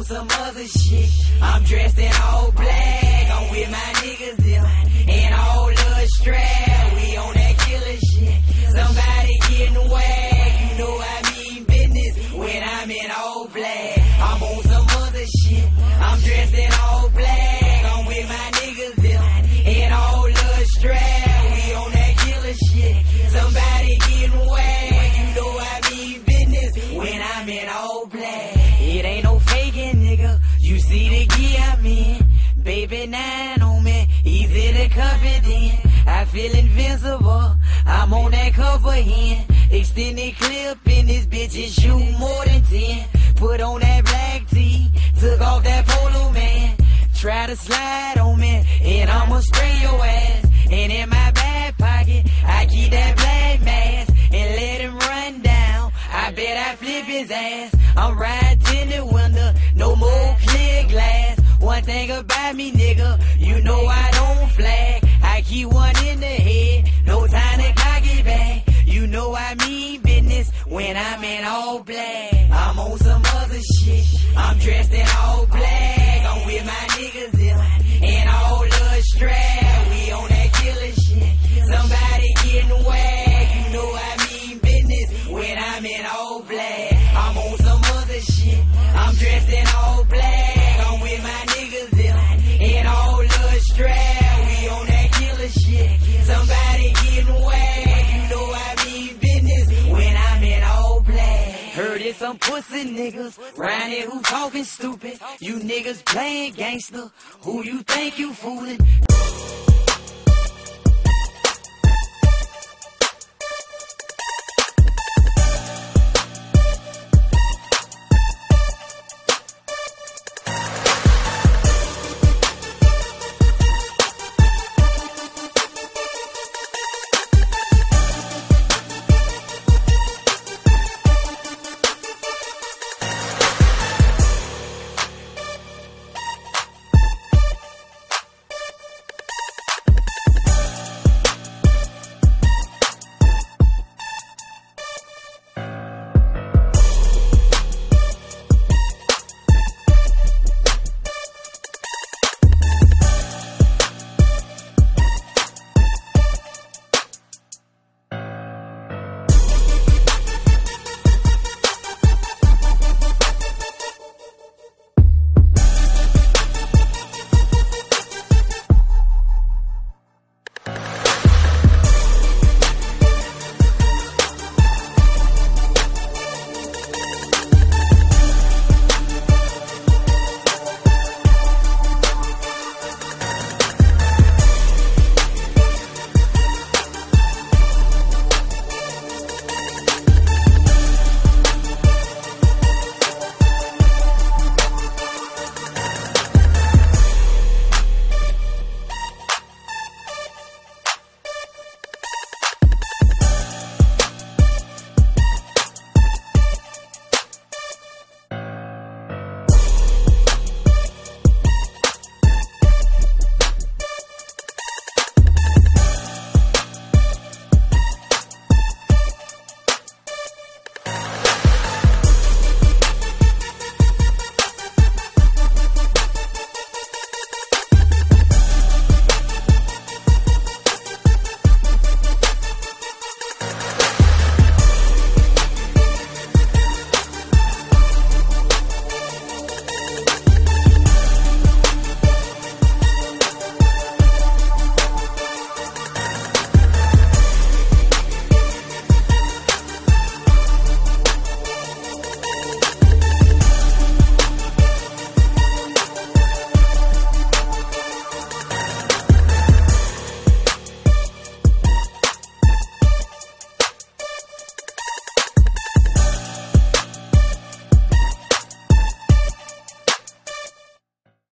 on some other shit. I'm dressed in all black. I'm with my niggas them and all the strap. We on that killer shit. Somebody getting whacked. You know I mean business when I'm in all black. I'm on some other shit. I'm dressed in all black. Nine on me, easy to it in. I feel invincible. I'm on that cover end. Extended clip in this bitch and shoot more than ten. Put on that black tee, took off that polo man. Try to slide on me, and I'ma spray your ass. And in my back pocket, I keep that black mask and let him run down. I bet I flip his ass. I'm riding me, nigga, you know I don't flag. I keep one in the head, no time to cock it back. You know I mean business when I'm in all black. I'm on some other shit. I'm dressed in all black. I'm with my niggas and all the strap. Some pussy niggas round here who talking stupid. You niggas playing gangster. Who you think you fooling?